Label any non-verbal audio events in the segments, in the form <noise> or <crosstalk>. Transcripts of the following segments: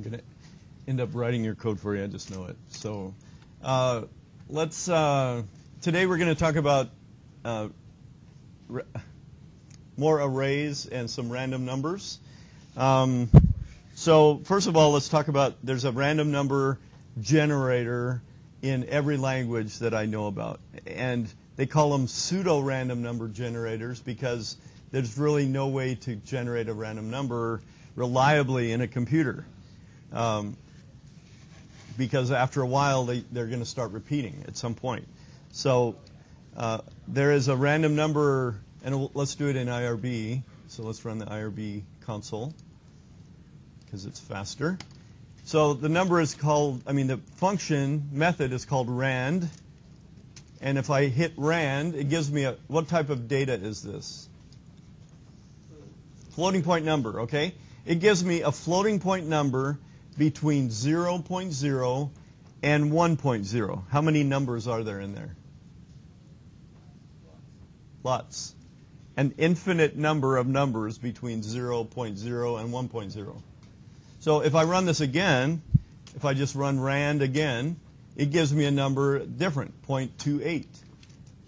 I'm going to end up writing your code for you. I just know it. So uh, let's. Uh, today we're going to talk about uh, more arrays and some random numbers. Um, so first of all, let's talk about. There's a random number generator in every language that I know about, and they call them pseudo-random number generators because there's really no way to generate a random number reliably in a computer. Um, because after a while, they, they're going to start repeating at some point. So uh, there is a random number, and let's do it in IRB. So let's run the IRB console because it's faster. So the number is called, I mean, the function method is called rand. And if I hit rand, it gives me a, what type of data is this? Floating point number, okay? It gives me a floating point number between 0.0 and 1.0. How many numbers are there in there? Lots. An infinite number of numbers between 0.0 and 1.0. So if I run this again, if I just run rand again, it gives me a number different, 0.28.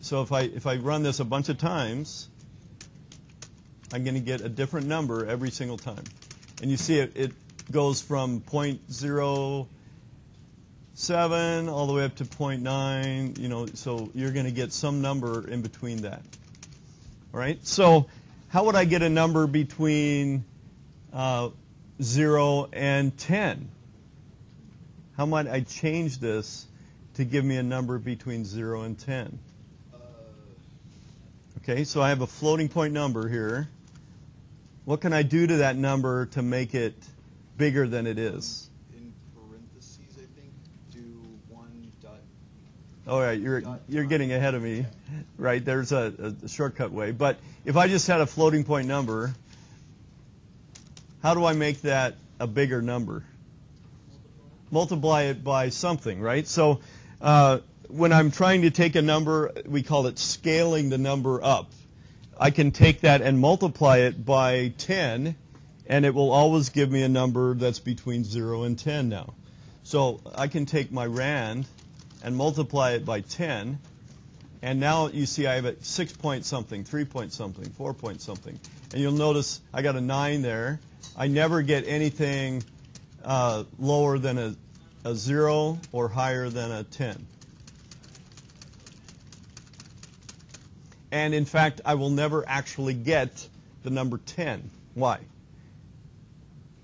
So if I, if I run this a bunch of times, I'm going to get a different number every single time. And you see it, it goes from 0.07 all the way up to 0.9, you know, so you're going to get some number in between that. All right? So how would I get a number between uh, 0 and 10? How might I change this to give me a number between 0 and 10? Okay, so I have a floating point number here. What can I do to that number to make it bigger than it is? In parentheses, I think, do one dot. All right, you're you're getting ahead of me, right? There's a, a shortcut way, but if I just had a floating point number, how do I make that a bigger number? Multiply it by something, right? So uh, when I'm trying to take a number, we call it scaling the number up. I can take that and multiply it by 10, and it will always give me a number that's between 0 and 10 now. So I can take my rand and multiply it by 10, and now you see I have a 6 point something, 3 point something, 4 point something. And you'll notice I got a 9 there. I never get anything uh, lower than a, a 0 or higher than a 10. And in fact, I will never actually get the number 10. Why?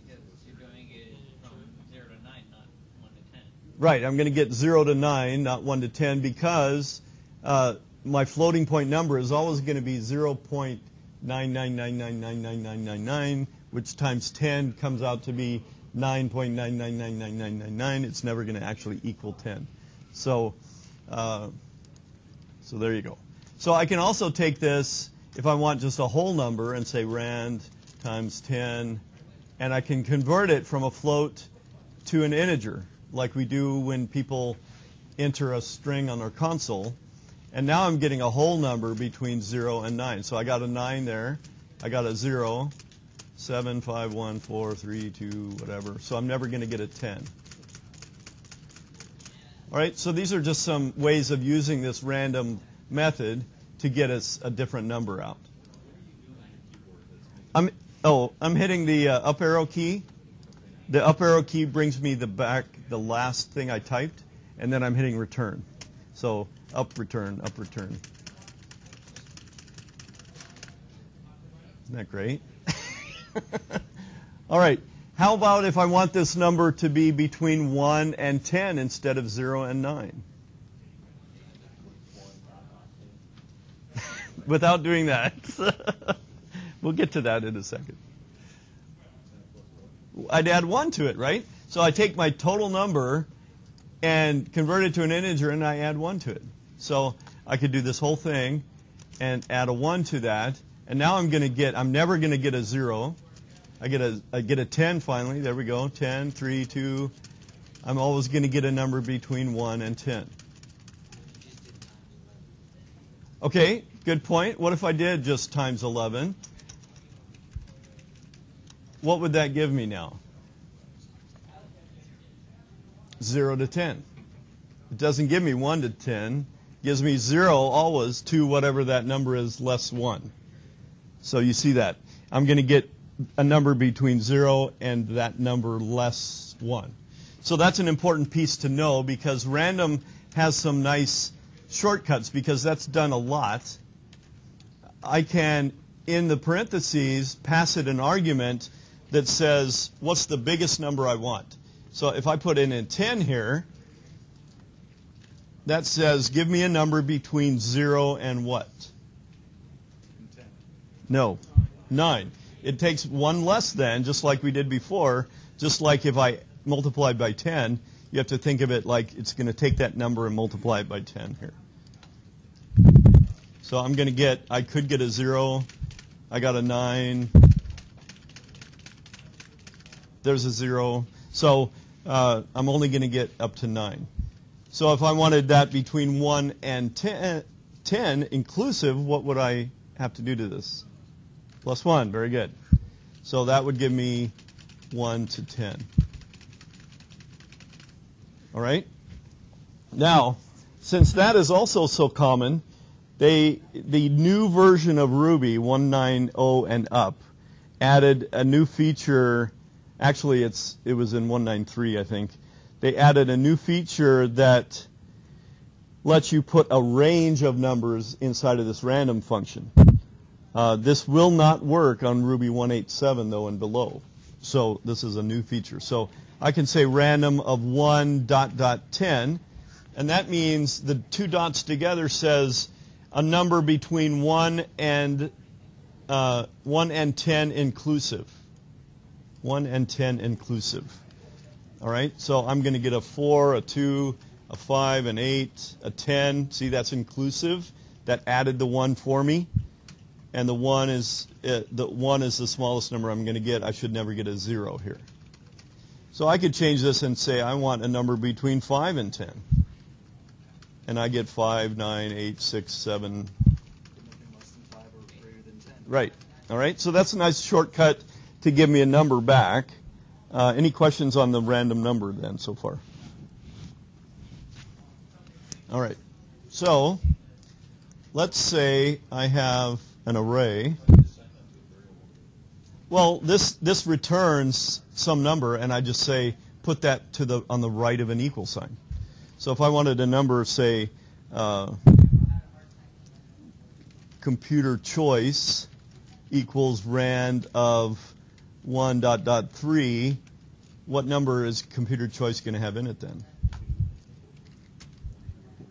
Because you're doing it from 0 to 9, not 1 to 10. Right, I'm going to get 0 to 9, not 1 to 10, because uh, my floating point number is always going to be 0.999999999, which times 10 comes out to be 9.9999999. It's never going to actually equal 10. So, uh, so there you go. So I can also take this if I want just a whole number and say rand times 10, and I can convert it from a float to an integer, like we do when people enter a string on our console. And now I'm getting a whole number between 0 and 9. So I got a 9 there. I got a 0, 7, 5, 1, 4, 3, 2, whatever. So I'm never going to get a 10. All right, so these are just some ways of using this random method to get us a different number out. I'm, oh, I'm hitting the uh, up arrow key. The up arrow key brings me the back, the last thing I typed, and then I'm hitting return. So up, return, up, return. Isn't that great? <laughs> All right. How about if I want this number to be between 1 and 10 instead of 0 and 9? <laughs> Without doing that. <laughs> we'll get to that in a second. I'd add 1 to it, right? So I take my total number and convert it to an integer and I add 1 to it. So I could do this whole thing and add a 1 to that. And now I'm going to get, I'm never going to get a 0. I get a, I get a 10 finally. There we go. 10, 3, 2. I'm always going to get a number between 1 and 10. Okay, good point. What if I did just times 11? What would that give me now? 0 to 10. It doesn't give me 1 to 10. It gives me 0 always to whatever that number is less 1. So you see that. I'm going to get a number between 0 and that number less 1. So that's an important piece to know because random has some nice shortcuts because that's done a lot. I can, in the parentheses, pass it an argument that says, what's the biggest number I want? So if I put in a 10 here, that says, give me a number between 0 and what? No, 9. It takes one less than, just like we did before, just like if I multiplied by 10, you have to think of it like it's going to take that number and multiply it by 10 here. So I'm going to get, I could get a 0. I got a 9. There's a 0. So uh, I'm only going to get up to 9. So if I wanted that between 1 and 10, 10 inclusive, what would I have to do to this? Plus 1. Very good. So that would give me 1 to 10. All right? Now, since that is also so common, they the new version of Ruby 190 and up added a new feature. Actually, it's it was in 193, I think. They added a new feature that lets you put a range of numbers inside of this random function. Uh, this will not work on Ruby 187 though and below. So this is a new feature. So I can say random of 1 dot dot 10, and that means the two dots together says a number between 1 and uh, 1 and 10 inclusive. 1 and 10 inclusive. All right, so I'm going to get a 4, a 2, a 5, an 8, a 10. See, that's inclusive. That added the 1 for me. And the 1 is uh, the 1 is the smallest number I'm going to get. I should never get a 0 here. So I could change this and say I want a number between 5 and 10. And I get 5, 9, 8, 6, 7. Less than five or greater than ten. Right. All right. So that's a nice shortcut to give me a number back. Uh, any questions on the random number then so far? All right. So let's say I have an array. Well, this this returns some number, and I just say put that to the on the right of an equal sign. So if I wanted a number, say, uh, computer choice equals rand of one dot dot three, what number is computer choice going to have in it then?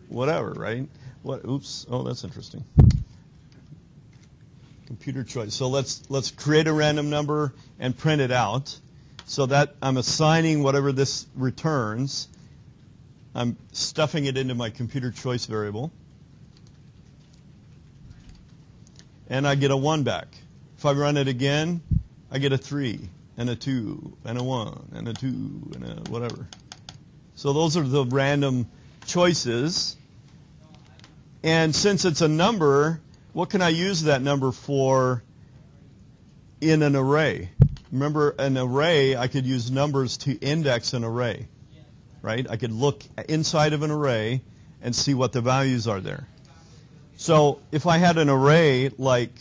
Whatever, right? What? Oops. Oh, that's interesting. Computer choice. So let's let's create a random number and print it out. So that I'm assigning whatever this returns. I'm stuffing it into my computer choice variable. And I get a 1 back. If I run it again, I get a 3 and a 2 and a 1 and a 2 and a whatever. So those are the random choices. And since it's a number, what can I use that number for in an array? Remember, an array, I could use numbers to index an array, right? I could look inside of an array and see what the values are there. So if I had an array like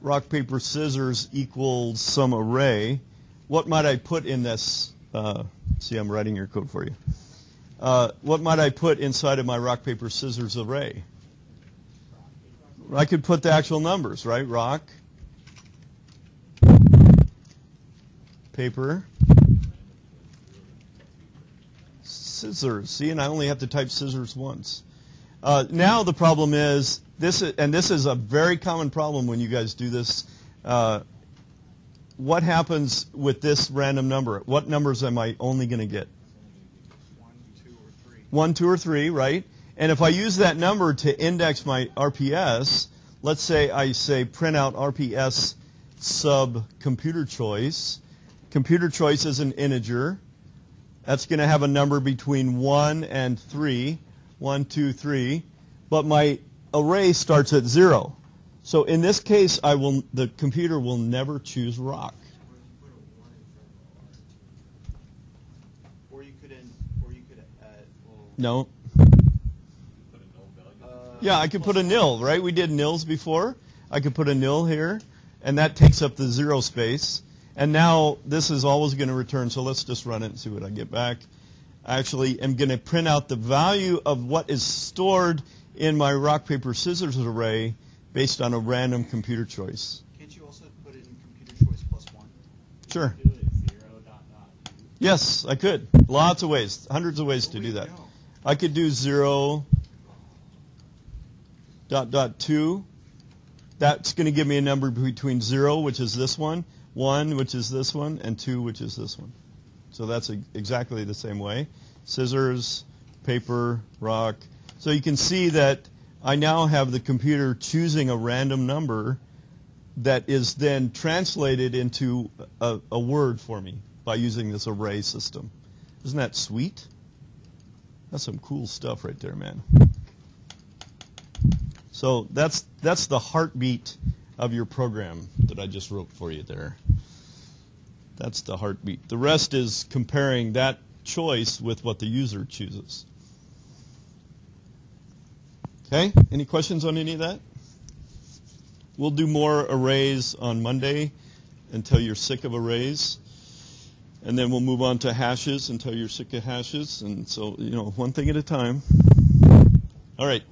rock, paper, scissors equals some array, what might I put in this? Uh, see, I'm writing your code for you. Uh, what might I put inside of my rock, paper, scissors array? I could put the actual numbers, right? Rock, paper, scissors. See, and I only have to type scissors once. Uh, now the problem is this, is, and this is a very common problem when you guys do this. Uh, what happens with this random number? What numbers am I only going to get? One, two, or three. One, two, or three, right? And if I use that number to index my RPS, let's say I say print out RPS sub computer choice. Computer choice is an integer. That's going to have a number between 1 and 3. 1, 2, 3. But my array starts at 0. So in this case, I will, the computer will never choose rock. Or you could in, or you No. Uh, Yeah, I could put a nil, right? We did nils before. I could put a nil here, and that takes up the zero space. And now this is always going to return, so let's just run it and see what I get back. I actually am going to print out the value of what is stored in my rock, paper, scissors array based on a random computer choice. Can't you also put it in computer choice plus one? Sure. Do it zero dot dot. Yes, I could. Lots of ways, hundreds of ways to do that. I could do zero dot dot two. That's going to give me a number between zero, which is this one, one, which is this one, and two, which is this one. So that's exactly the same way. Scissors, paper, rock. So you can see that I now have the computer choosing a random number that is then translated into a, a word for me by using this array system. Isn't that sweet? That's some cool stuff right there, man. So that's that's the heartbeat of your program that I just wrote for you there. That's the heartbeat. The rest is comparing that choice with what the user chooses. Okay? Any questions on any of that? We'll do more arrays on Monday until you're sick of arrays. And then we'll move on to hashes until you're sick of hashes. And so, you know, one thing at a time. All right.